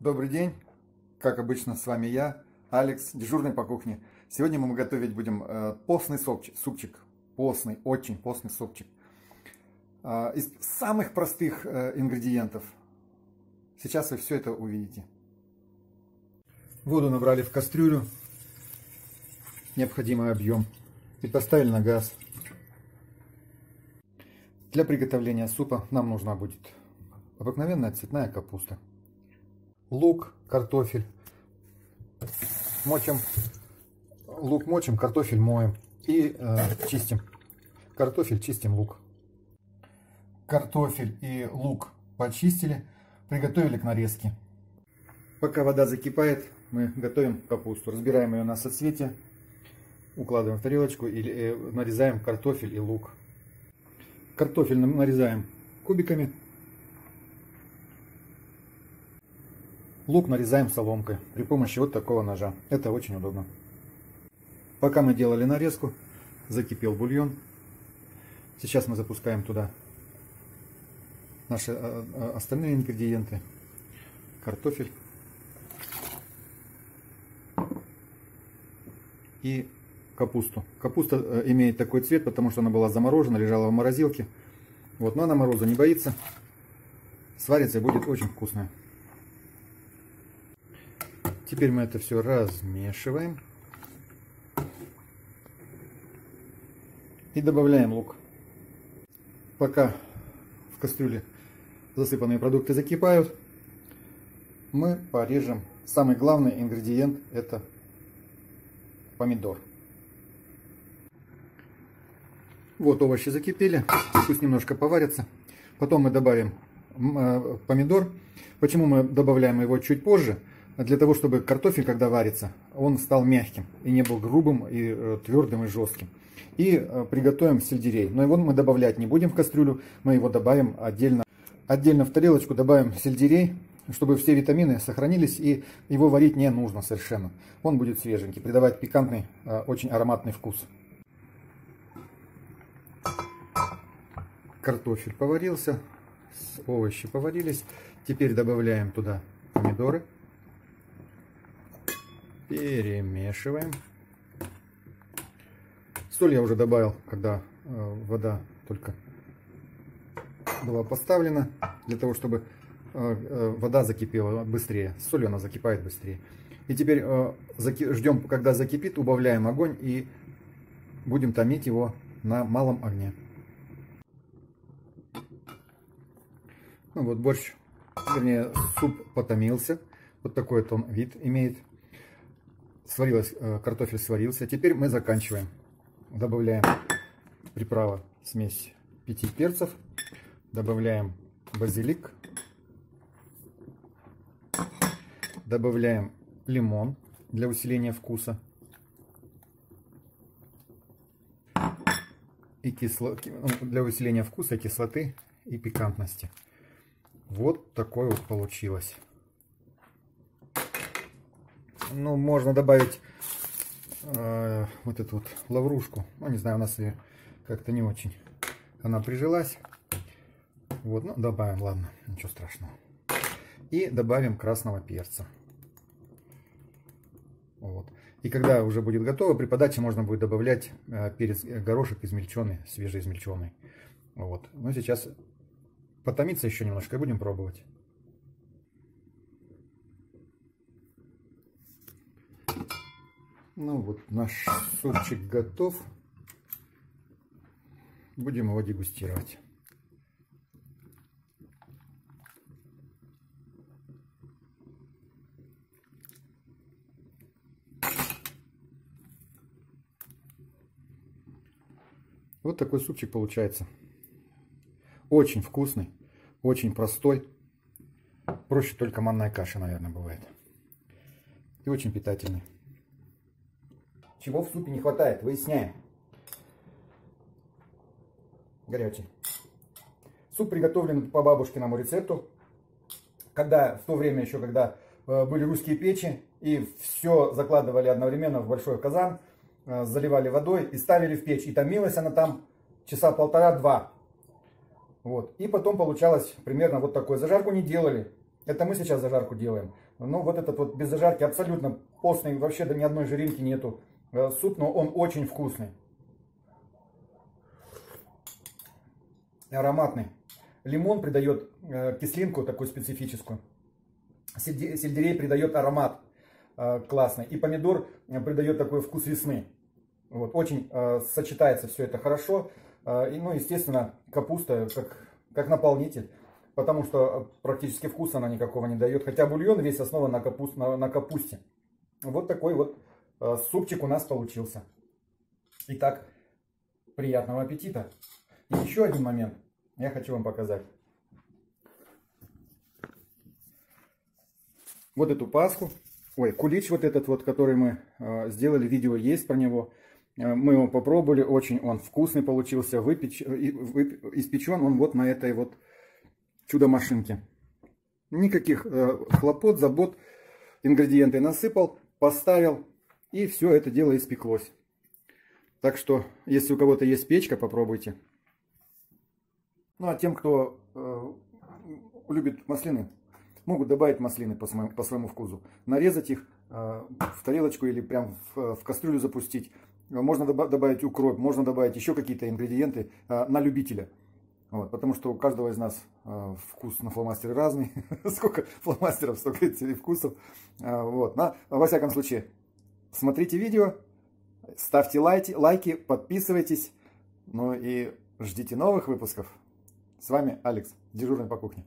Добрый день, как обычно с вами я, Алекс, дежурный по кухне. Сегодня мы готовить будем э, постный супчик, супчик, постный, очень постный супчик. Э, из самых простых э, ингредиентов. Сейчас вы все это увидите. Воду набрали в кастрюлю, необходимый объем, и поставили на газ. Для приготовления супа нам нужна будет обыкновенная цветная капуста лук, картофель. Мочим, лук мочим, картофель моем и э, чистим. Картофель чистим, лук. Картофель и лук почистили, приготовили к нарезке. Пока вода закипает, мы готовим капусту. Разбираем ее на соцветие, укладываем в тарелочку и э, нарезаем картофель и лук. Картофель нарезаем кубиками. Лук нарезаем соломкой при помощи вот такого ножа. Это очень удобно. Пока мы делали нарезку, закипел бульон. Сейчас мы запускаем туда наши а, а, остальные ингредиенты. Картофель. И капусту. Капуста э, имеет такой цвет, потому что она была заморожена, лежала в морозилке. Вот, но она мороза не боится. Сварится и будет очень вкусная. Теперь мы это все размешиваем. И добавляем лук. Пока в кастрюле засыпанные продукты закипают, мы порежем. Самый главный ингредиент это помидор. Вот овощи закипели, пусть немножко поварятся. Потом мы добавим э, помидор. Почему мы добавляем его чуть позже? Для того, чтобы картофель, когда варится, он стал мягким и не был грубым и э, твердым и жестким. И э, приготовим сельдерей. Но его мы добавлять не будем в кастрюлю, мы его добавим отдельно. Отдельно в тарелочку добавим сельдерей, чтобы все витамины сохранились и его варить не нужно совершенно. Он будет свеженький, придавать пикантный, э, очень ароматный вкус. Картофель поварился, овощи поварились. Теперь добавляем туда помидоры. Перемешиваем. Соль я уже добавил, когда э, вода только была поставлена, для того, чтобы э, э, вода закипела быстрее. С солью она закипает быстрее. И теперь ждем, когда закипит, убавляем огонь и будем томить его на малом огне. Ну вот борщ, вернее суп потомился. Вот такой вот он вид имеет сварилась, э, картофель сварился. Теперь мы заканчиваем. Добавляем приправа, смесь пяти перцев. Добавляем базилик. Добавляем лимон для усиления вкуса. И кисло... Ну, для усиления вкуса, кислоты и пикантности. Вот такой вот получилось ну, можно добавить э, вот эту вот лаврушку. Ну, не знаю, у нас ее как-то не очень. Она прижилась. Вот, ну, добавим, ладно, ничего страшного. И добавим красного перца. Вот. И когда уже будет готово, при подаче можно будет добавлять э, перец, э, горошек измельченный, свежеизмельченный. Вот. Но сейчас потомиться еще немножко и будем пробовать. Ну вот наш супчик готов. Будем его дегустировать. Вот такой супчик получается. Очень вкусный, очень простой. Проще только манная каша, наверное, бывает. И очень питательный. Чего в супе не хватает? Выясняем. Горячий. Суп приготовлен по бабушкиному рецепту. Когда, в то время еще, когда э, были русские печи, и все закладывали одновременно в большой казан, э, заливали водой и ставили в печь. И томилась она там часа полтора-два. Вот. И потом получалось примерно вот такое. Зажарку не делали. Это мы сейчас зажарку делаем. Ну, вот этот вот без зажарки абсолютно постный, вообще да ни одной жиринки нету. Э, суп, но он очень вкусный. Ароматный. Лимон придает э, кислинку такую специфическую. Сельдерей придает аромат э, классный. И помидор придает такой вкус весны. Вот, очень сочетается все это хорошо. И, ну, естественно, капуста как, как наполнитель потому что практически вкуса она никакого не дает. Хотя бульон весь основан на, капуст, на, на капусте. Вот такой вот супчик у нас получился. Итак, приятного аппетита. И еще один момент я хочу вам показать. Вот эту паску, ой, кулич вот этот вот, который мы э, сделали, видео есть про него. Э, мы его попробовали, очень он вкусный получился, выпеч, э, вып, испечен он вот на этой вот чудо-машинки. Никаких э, хлопот, забот. Ингредиенты насыпал, поставил, и все это дело испеклось. Так что, если у кого-то есть печка, попробуйте. Ну, а тем, кто э, любит маслины, могут добавить маслины по своему, по своему вкусу. Нарезать их э, в тарелочку или прям в, в кастрюлю запустить. Можно добавить укроп, можно добавить еще какие-то ингредиенты э, на любителя. Вот, потому что у каждого из нас э, вкус на фломастере разный. Сколько фломастеров, столько и вкусов. Э, вот, но, во всяком случае, смотрите видео, ставьте лайки, лайки, подписывайтесь. Ну и ждите новых выпусков. С вами Алекс, дежурный по кухне.